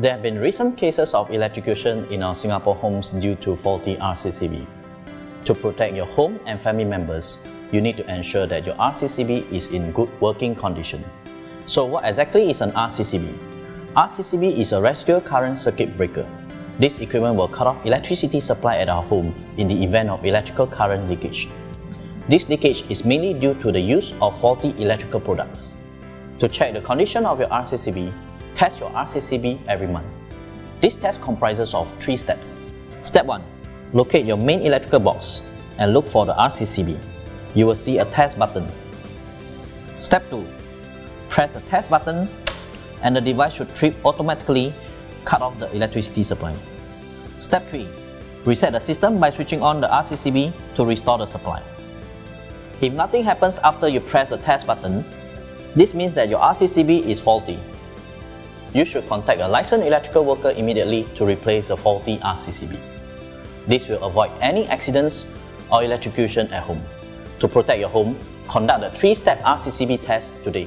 There have been recent cases of electrocution in our Singapore homes due to faulty RCCB. To protect your home and family members, you need to ensure that your RCCB is in good working condition. So what exactly is an RCCB? RCCB is a residual current circuit breaker. This equipment will cut off electricity supply at our home in the event of electrical current leakage. This leakage is mainly due to the use of faulty electrical products. To check the condition of your RCCB, test your RCCB every month. This test comprises of three steps. Step 1. Locate your main electrical box and look for the RCCB. You will see a test button. Step 2. Press the test button and the device should trip automatically cut off the electricity supply. Step 3. Reset the system by switching on the RCCB to restore the supply. If nothing happens after you press the test button, this means that your RCCB is faulty you should contact a licensed electrical worker immediately to replace a faulty RCCB. This will avoid any accidents or electrocution at home. To protect your home, conduct a 3-step RCCB test today.